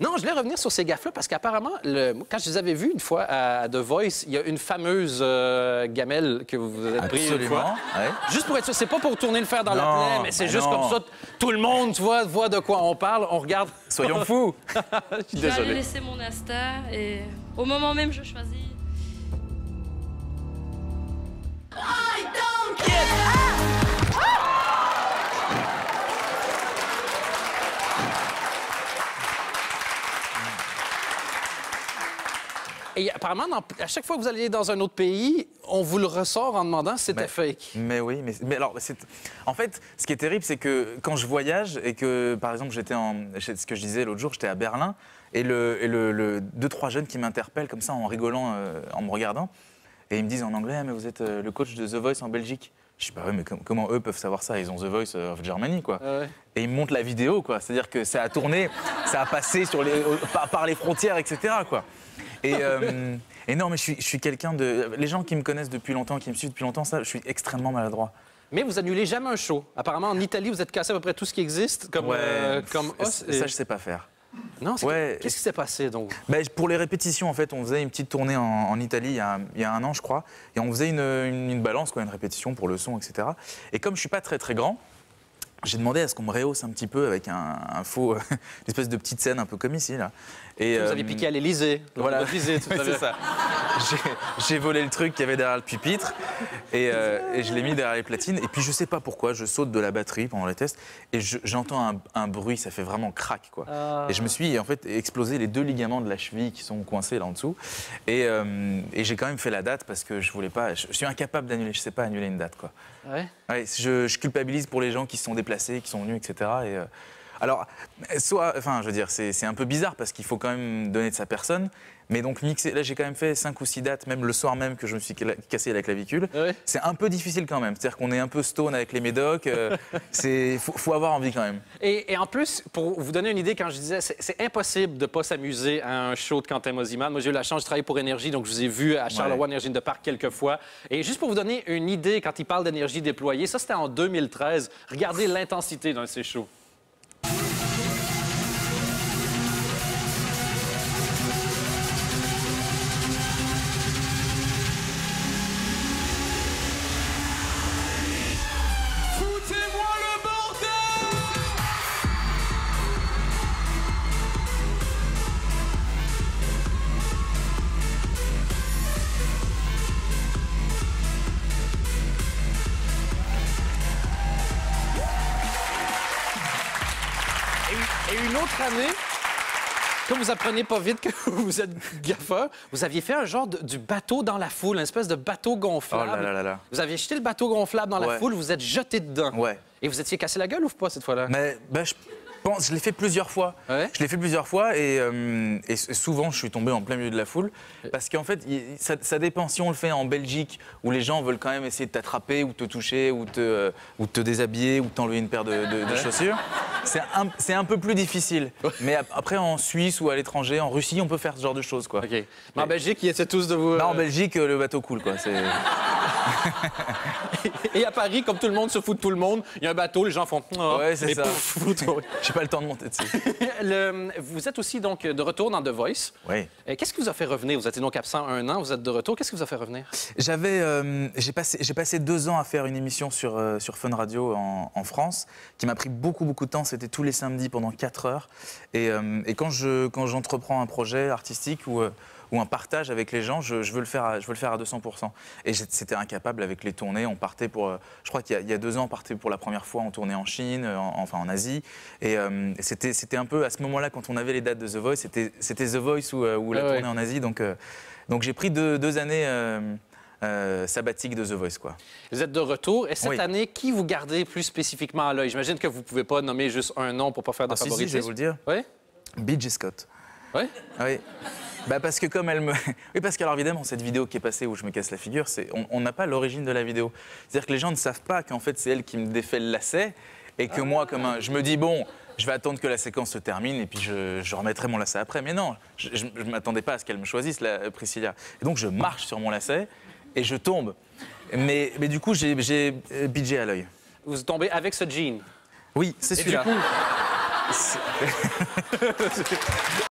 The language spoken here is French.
Non, je voulais revenir sur ces gaffes-là parce qu'apparemment, le- quand je les avais vus une fois à The Voice, il y a une fameuse euh, gamelle que vous vous êtes pris une Absolument. fois. ouais. Juste pour être sûr, c'est pas pour tourner le fer dans la plaie, mais c'est juste non. comme ça, tout le monde, voit de quoi on parle, on regarde. Soyons fous. je suis Je vais aller désolé. laisser mon Asta et au moment même, je choisis. Et apparemment, dans- à chaque fois que vous alliez dans un autre pays, on vous le ressort en demandant si c'était Mais- fake. Mais oui, mais, mais alors, c'est- en fait, ce qui est terrible, c'est que quand je voyage et que, par exemple, j'étais en, c'est ce que je disais l'autre jour, j'étais à Berlin et le, et le, le- deux trois jeunes qui m'interpellent comme ça en rigolant, euh, en me regardant, et ils me disent en anglais, Ah, mais vous êtes euh, le coach de The Voice en Belgique. Je dis bah ouais, mais com- comment eux peuvent savoir ça? Ils ont The Voice of Germany, quoi. Ah ouais. Et ils me montrent la vidéo, quoi. C'est-à-dire que ça a tourné, ça a passé sur les, au- par, les frontières, etc., quoi. Et, euh, et non, mais je suis, je suis quelqu'un de. Les gens qui me connaissent depuis longtemps, qui me suivent depuis longtemps, ça, je suis extrêmement maladroit. Mais vous annulez jamais un show. Apparemment, en Italie, vous êtes cassé à peu près tout ce qui existe comme, euh, comme ça, je sais pas faire. Non, c'est- Ouais. qu'est-ce qui s'est passé donc? Ben, pour les répétitions, en fait, on faisait une petite tournée en, en Italie il y, a, il y a un an, je crois, et on faisait une, une- une balance, quoi, une répétition pour le son, etc. Et comme je suis pas très très grand, j'ai demandé à ce qu'on me rehausse un petit peu avec un, un faux, une espèce de petite scène un peu comme ici là. Et Vous euh, avez piqué à l'Élysée. Voilà, c'est l'heure. ça. J'ai- volé le truc qu'il y avait derrière le pupitre et, euh, et je l'ai mis derrière les platines. Et puis je sais pas pourquoi, je saute de la batterie pendant les tests et je- j'entends un, un bruit, ça fait vraiment crack quoi. Ah. Et je me suis en fait explosé les deux ligaments de la cheville qui sont coincés là en dessous. Et, euh, et j'ai quand même fait la date parce que je voulais pas, je, je suis incapable d'annuler, je sais pas annuler une date quoi. Ouais. Ouais, je, je culpabilise pour les gens qui se sont déplacés, qui sont venus, etc. Et, alors, soit, enfin, je veux dire, c'est un peu bizarre parce qu'il faut quand même donner de sa personne. Mais donc, mixer, là, j'ai quand même fait 5 ou 6 dates, même le soir même que je me suis cassé la clavicule. Ouais? C'est un peu difficile quand même. C'est-à-dire qu'on est un peu stone avec les médocs. euh, c'est faut, faut avoir envie quand même. Et, et en plus, pour vous donner une idée, quand je disais, c'est impossible de ne pas s'amuser à un show de Quentin Mosiman. Moi, j'ai eu la chance de travailler pour Énergie, donc je vous ai vu à Charleroi, Énergie de Parc quelques fois. Et juste pour vous donner une idée, quand il parle d'énergie déployée, ça, c'était en 2013. Regardez l'intensité dans ces shows. Et une autre année, comme vous apprenez pas vite que vous êtes gaffeur, vous aviez fait un genre de- du bateau dans la foule, une espèce de bateau Oh gonflable. là là là là. Vous aviez jeté le bateau gonflable dans la foule, vous êtes jeté dedans. Ouais. Et vous étiez cassé la gueule ou pas cette fois-là? Mais bah, je pense, je l'ai fait plusieurs fois. Ouais? Je l'ai fait plusieurs fois et, euh, et souvent je suis tombé en plein milieu de la foule parce qu'en fait ça, ça dépend si on le fait en Belgique où les gens veulent quand même essayer de t'attraper ou te toucher ou te, euh, ou te déshabiller ou t'enlever une paire de, de- de chaussures. C'est un, peu plus difficile. Mais ap- après en Suisse ou à l'étranger, en Russie, on peut faire ce genre de choses quoi. OK. Mais en Belgique, ils essaient tous de vous... Bah, en euh, Belgique, le bateau coule quoi. Et à Paris, comme tout le monde se fout de tout le monde, il y a un bateau, les gens font... Ah Ouais, c'est ça. pouf. J'ai pas le temps de monter dessus. Le- vous êtes aussi donc de retour dans The Voice. Oui. Qu'est-ce qui vous a fait revenir? Vous étiez donc absent un an, vous êtes de retour. Qu'est-ce qui vous a fait revenir? J'avais, euh, j'ai passé, j'ai passé deux ans à faire une émission sur, euh, sur Fun Radio en, en France, qui m'a pris beaucoup beaucoup de temps. C'était tous les samedis pendant quatre heures. Et, euh, et quand je, quand j'entreprends un projet artistique ou, ou un partage avec les gens, je, je veux le faire, à, je veux le faire à 200% Et c'était incapable avec les tournées. On partait pour, euh, je crois qu'il y, a- il y a deux ans, on partait pour la première fois en tournée en Chine, euh, en- enfin en Asie. Et euh, c'était, un peu à ce moment-là quand on avait les dates de The Voice, c'était, The Voice ou, ou la Ah ouais. tournée en Asie. Donc, euh, donc j'ai pris deux, deux années. euh, euh, sabbatique de The Voice, quoi. Vous êtes de retour. Et cette Oui. année, qui vous gardez plus spécifiquement à l'œil? J'imagine que vous ne pouvez pas nommer juste un nom pour pas faire de Ah, si, si, favoritisme. je vais vous le dire. Oui? B.J. Scott. Oui? Oui. Bah parce que comme elle me... Oui, parce qu'alors évidemment, cette vidéo qui est passée où je me casse la figure, c'est... on- n'a pas l'origine de la vidéo. C'est-à-dire que les gens ne savent pas qu'en fait, c'est elle qui me défait le lacet et que moi, comme un... Je me dis, bon, je vais attendre que la séquence se termine et puis je, je remettrai mon lacet après. Mais non, je ne m'attendais pas à ce qu'elle me choisisse, la Priscilla. Et donc, je marche sur mon lacet et je tombe. Mais, mais du coup, j'ai j'ai, euh, BJ à l'œil. Vous tombez avec ce jean? Oui, c'est celui-là.